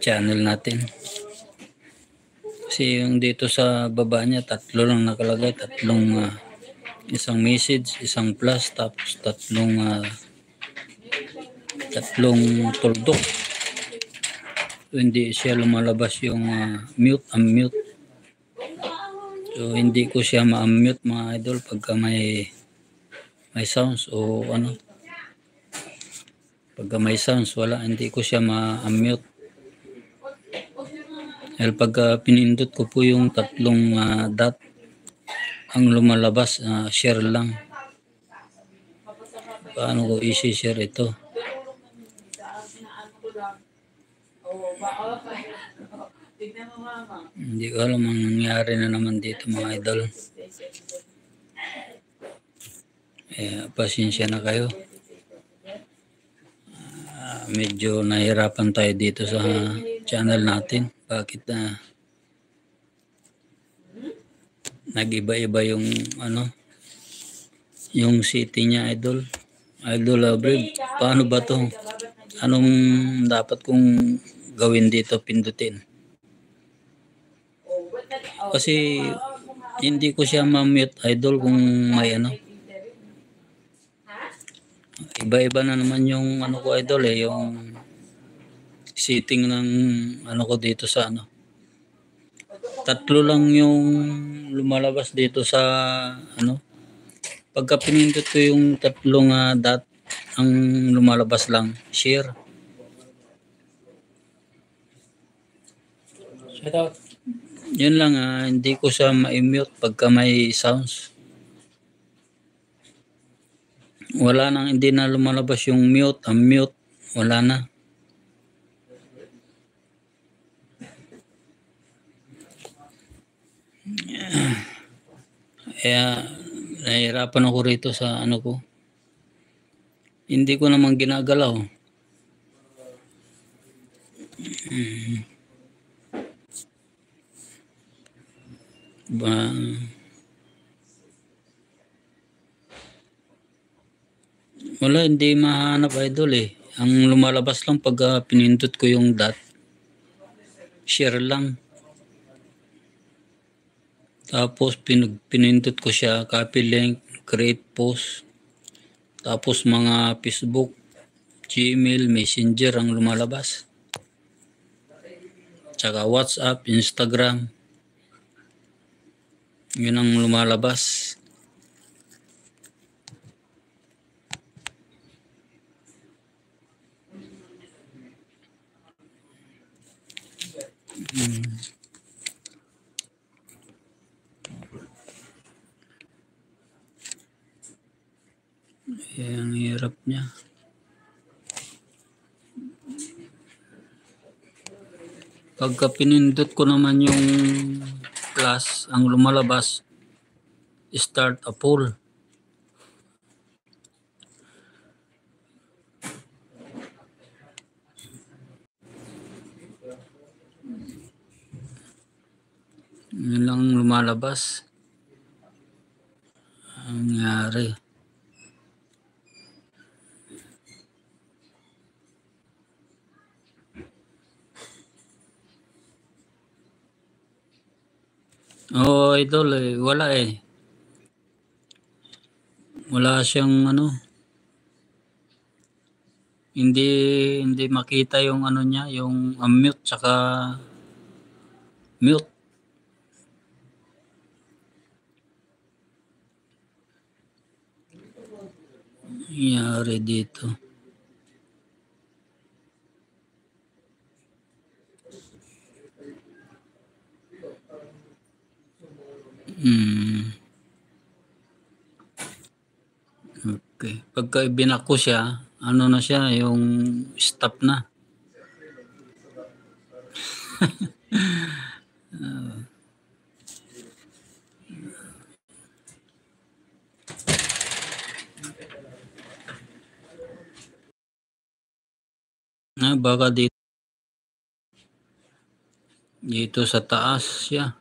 channel natin. Kasi yung dito sa baba niya, tatlo lang nakalagay. Tatlong uh, isang message, isang plus, tapos tatlong uh, tatlong tuldok. So, hindi siya lumalabas yung uh, mute, unmute. So, hindi ko siya ma-unmute mga idol pagka may may sounds o ano. Pagka may sounds, wala. Hindi ko siya ma-unmute. Dahil pagka pinindot ko po yung tatlong uh, dot, ang lumalabas, uh, share lang. Paano ko isi-share ito? Hindi ko alam ang nangyari na naman dito mga idol. Eh, pasensya na kayo. Uh, medyo nahirapan tayo dito sa channel natin bakit na nag-iba-iba yung ano yung city niya idol? Idol average paano ba to? Anong dapat kong gawin dito pindutin? Kasi hindi ko siya ma-mute idol kung may ano. Iba-iba na naman yung ano ko idol eh yung sitting ng ano ko dito sa ano. Tatlo lang yung lumalabas dito sa ano. Pagka pinindot ko yung tatlong uh, dot, ang lumalabas lang, share. Shout out. Yun lang ah, hindi ko siya ma-mute pagka may sounds. Wala nang hindi na lumalabas yung mute, unmute, wala na. Kaya nahihirapan ako rito sa ano ko. Hindi ko naman ginagalaw. Hmm. Ba Wala, hindi mahanap idol eh. Ang lumalabas lang pag uh, pinindot ko yung dot. Share lang. Tapos pinag, pinindot ko siya, copy link, create post. Tapos mga Facebook, Gmail, Messenger ang lumalabas. Tsaka WhatsApp, Instagram. Yun ang lumalabas. Hmm. Eh, ang hirap niya. Pagka pinindot ko naman yung plus, ang lumalabas, start a poll. Yun lang lumalabas. Ang nangyari. Oo, oh, idol eh. Wala eh. Wala siyang ano. Hindi hindi makita yung ano niya, yung unmute tsaka mute. Nangyari dito. Hmm. Okay. Pagka binako siya, ano na siya, yung stop na. uh, ah, baka dito dito sa taas siya.